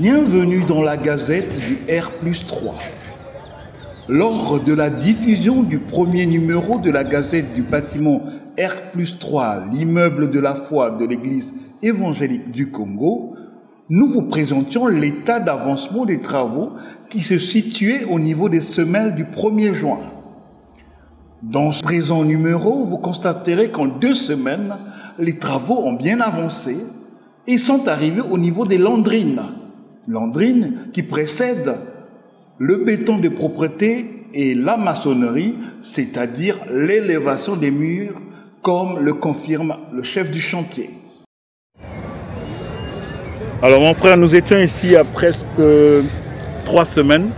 Bienvenue dans la gazette du R 3. Lors de la diffusion du premier numéro de la gazette du bâtiment R 3, l'immeuble de la foi de l'Église évangélique du Congo, nous vous présentions l'état d'avancement des travaux qui se situaient au niveau des semelles du 1er juin. Dans ce présent numéro, vous constaterez qu'en deux semaines, les travaux ont bien avancé et sont arrivés au niveau des landrines. Landrines qui précèdent le béton de propreté et la maçonnerie, c'est-à-dire l'élévation des murs, comme le confirme le chef du chantier. Alors mon frère, nous étions ici à presque trois semaines.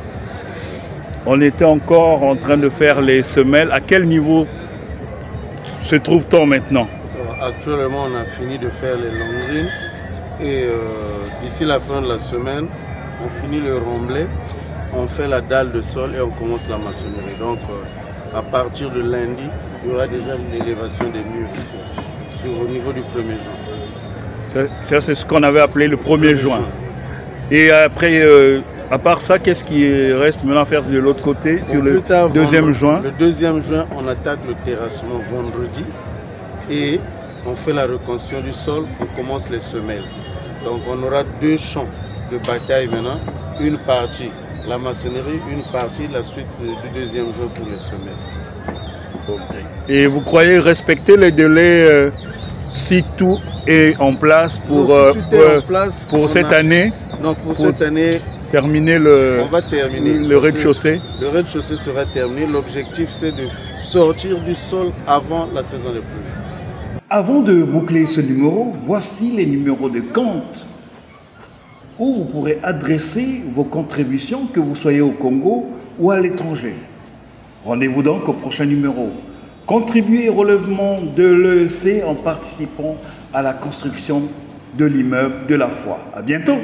On était encore en train de faire les semelles. À quel niveau se trouve-t-on maintenant? Actuellement, on a fini de faire les longrines et euh, d'ici la fin de la semaine, on finit le remblai, on fait la dalle de sol et on commence la maçonnerie. Donc euh, à partir de lundi, il y aura déjà l'élévation des murs ici, sur, au niveau du 1er juin. Ça, c'est ce qu'on avait appelé le 1er juin. Et après, euh, à part ça, qu'est-ce qui reste maintenant à faire de l'autre côté, sur le 2e juin? Le 2e juin, on attaque le terrassement vendredi et on fait la reconstruction du sol, on commence les semelles. Donc on aura deux champs de bataille maintenant, une partie la maçonnerie, une partie la suite du deuxième jour pour les semelles. Et vous croyez respecter les délais euh, si tout est en place pour, euh, pour, cette année Donc pour, cette année, terminer le, on va terminer le rez-de-chaussée Le rez-de-chaussée sera terminé. L'objectif c'est de sortir du sol avant la saison des pluies. Avant de boucler ce numéro, voici les numéros de compte où vous pourrez adresser vos contributions, que vous soyez au Congo ou à l'étranger. Rendez-vous donc au prochain numéro. Contribuez au relèvement de l'EEC en participant à la construction de l'immeuble de la foi. À bientôt!